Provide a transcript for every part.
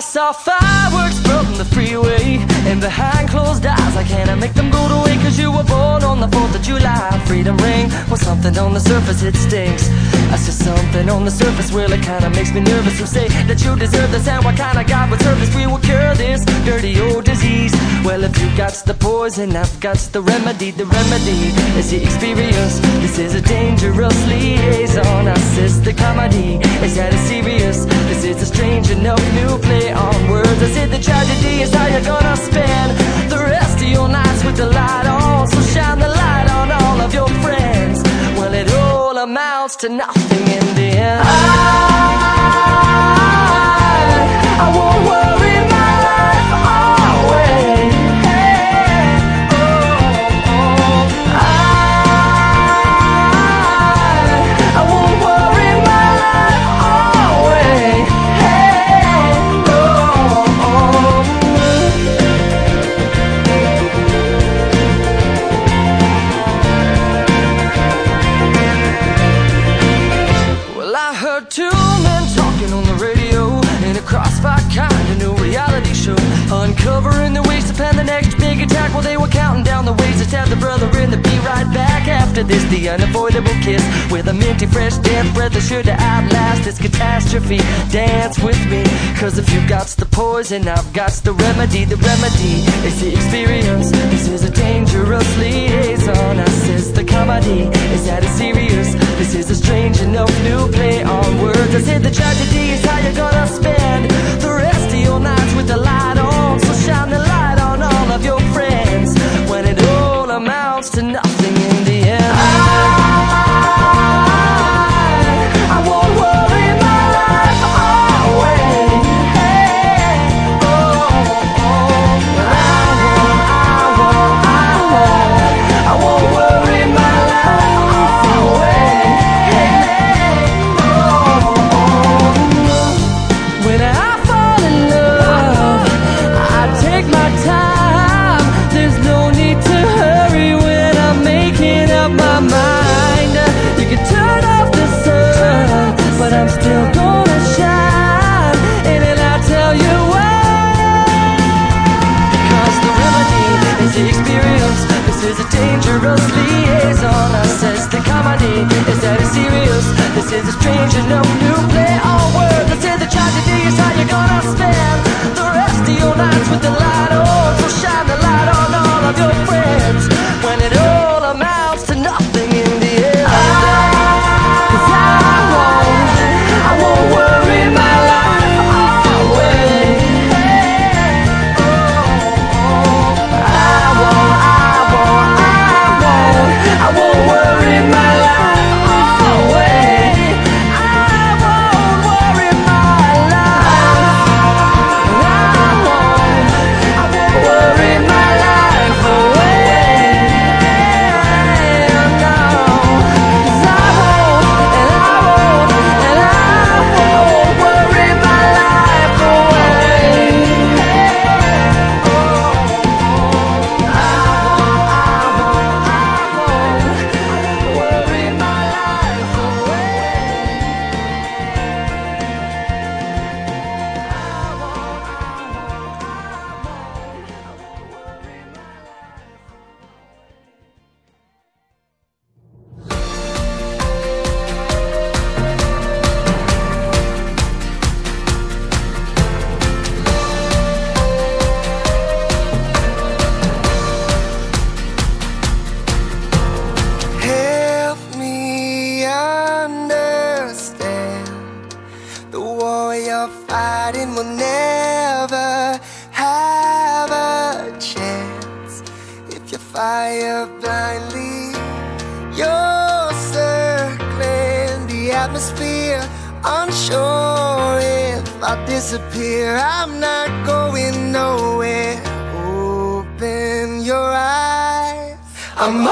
I saw fireworks from the freeway. And behind closed eyes I can't make them go to Cause you were born on the 4th of July. Freedom ring, well something on the surface it stinks. I see something on the surface, well it kinda makes me nervous So say that you deserve this and what kind of God would this We will cure this dirty old disease. Well if you got the poison, I've got the remedy The remedy is the experience. This is a dangerous gonna spend The rest of your nights with the light on. So shine the light on all of your friends. Well it all amounts to nothing after this. The unavoidable kiss with a minty fresh death breath is sure to outlast this catastrophe. Dance with me, cause if you got the poison, I've got the remedy. The remedy is the experience. This is a dangerous liaison. I says the comedy is that it's serious. This is a strange enough new play on words. I said the tragedy is how you're gonna spend the rest of your nights with the light on. So shine the light on all of your friends when it all amounts to nothing This is a strange and no new play on words. I say the tragedy is how you're gonna spend the rest of your nights with the light on. So shine the light on all of your friends when atmosphere, unsure if I disappear. I'm not going nowhere. Open your eyes. I'm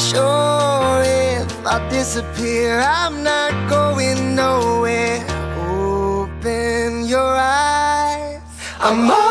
sure if I disappear, I'm not going nowhere. Open your eyes. I'm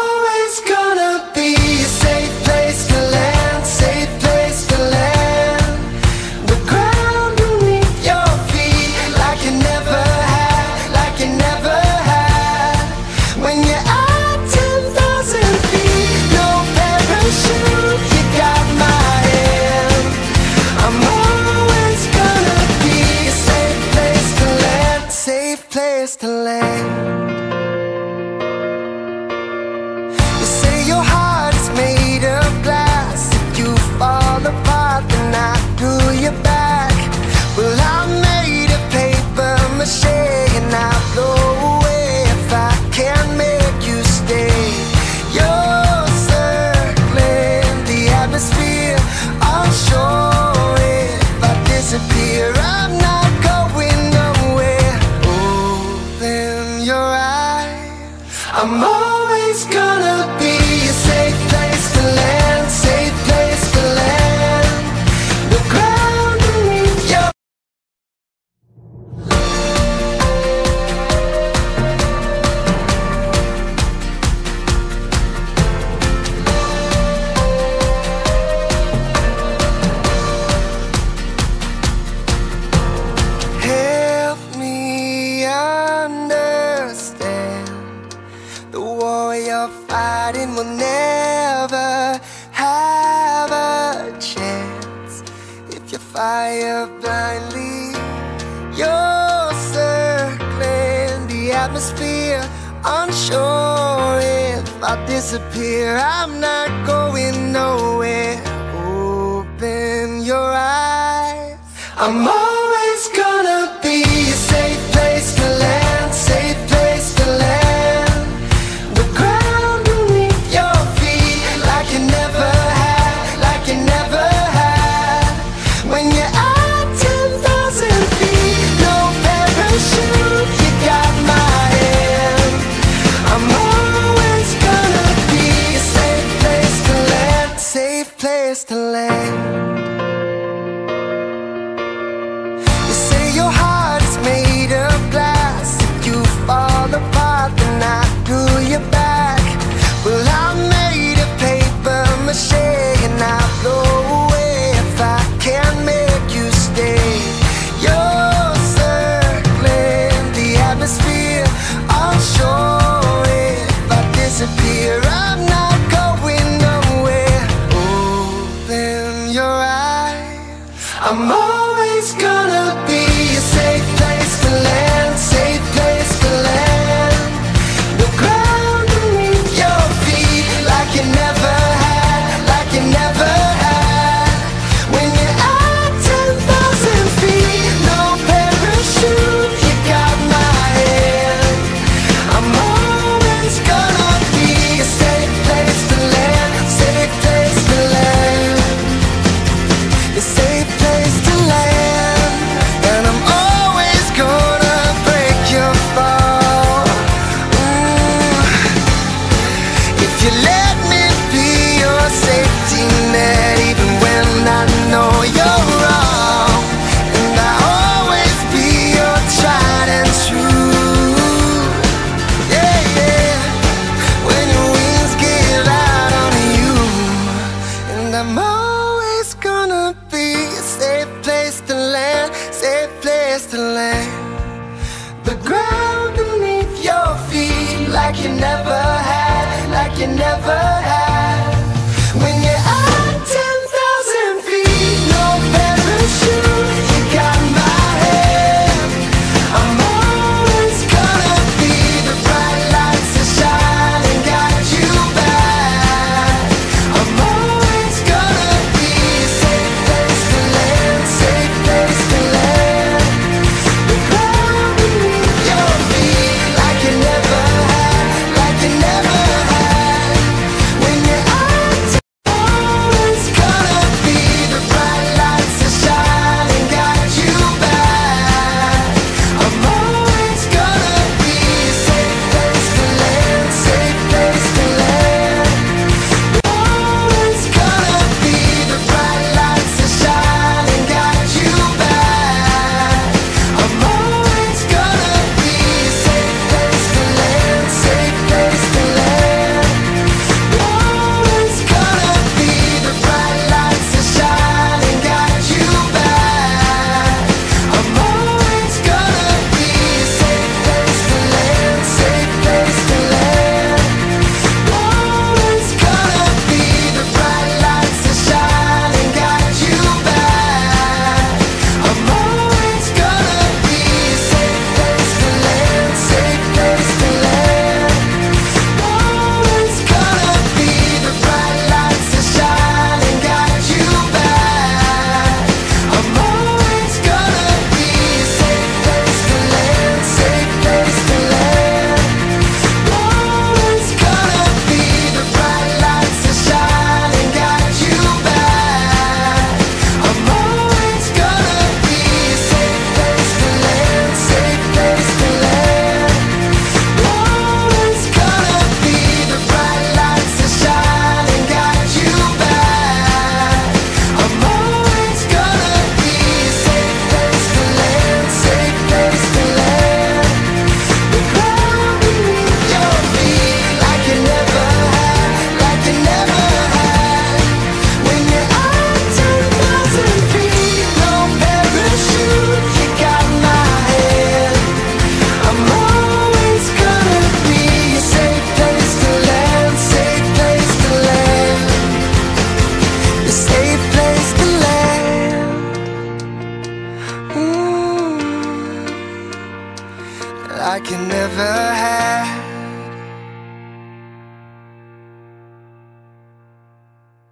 your eyes. I'm all I'm always gonna be a safe place to land be a safe place to land, safe place to land. The ground beneath your feet, like you never had, like you never had.